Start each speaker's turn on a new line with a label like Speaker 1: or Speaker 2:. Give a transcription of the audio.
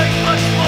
Speaker 1: music much